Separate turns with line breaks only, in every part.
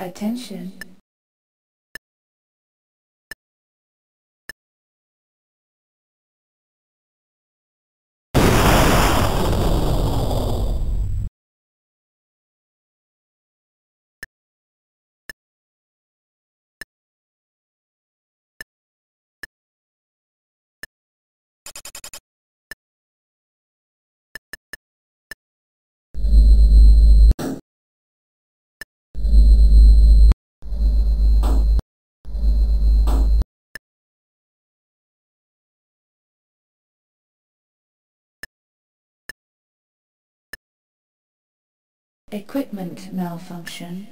Attention. Equipment malfunction.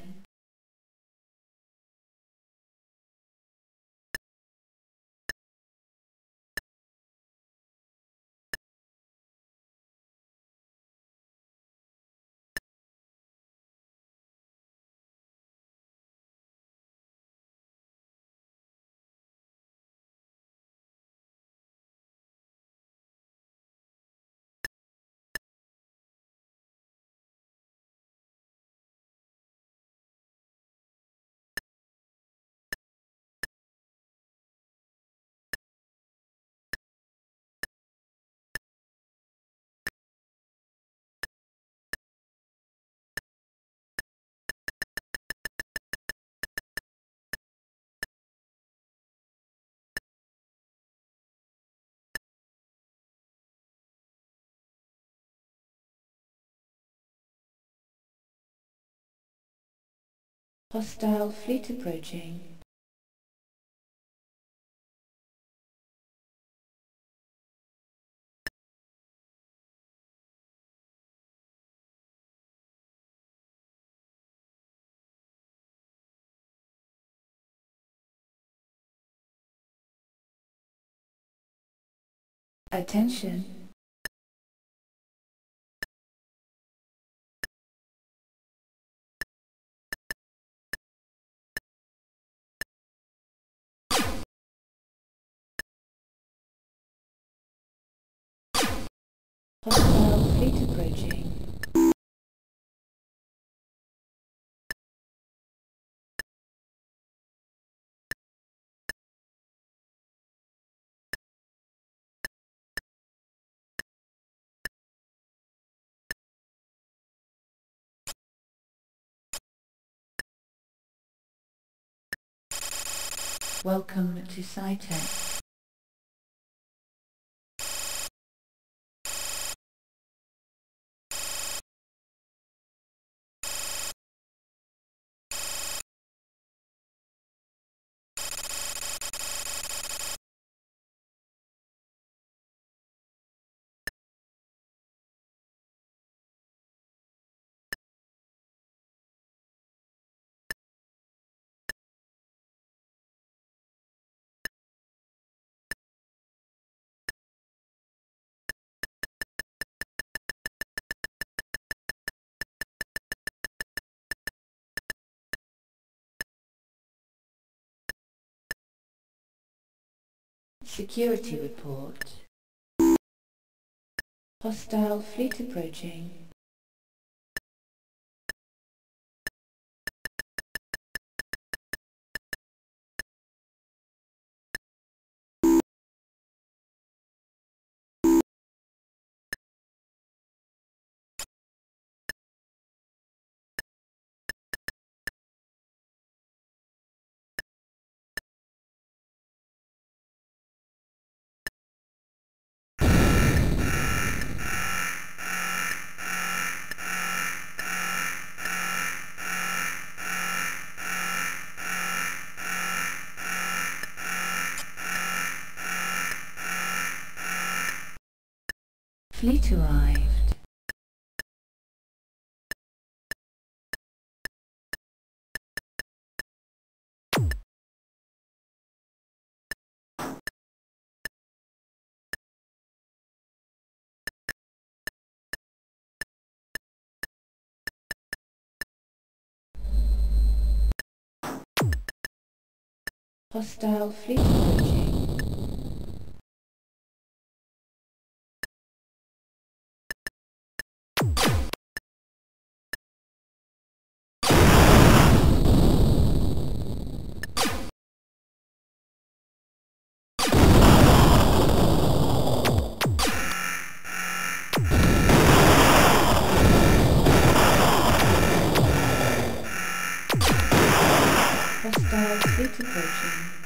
Hostile fleet approaching. Attention. Approaching. Welcome to SciTech. Security report. Hostile fleet approaching. Fleet arrived. Hostile fleet approaching. Approaching.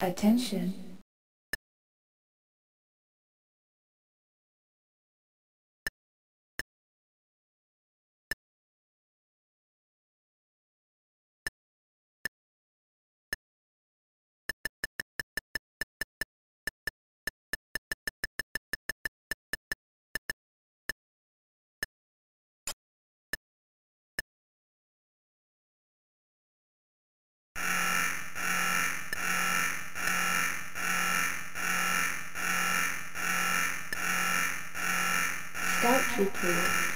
Attention. Scout report.